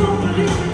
Don't believe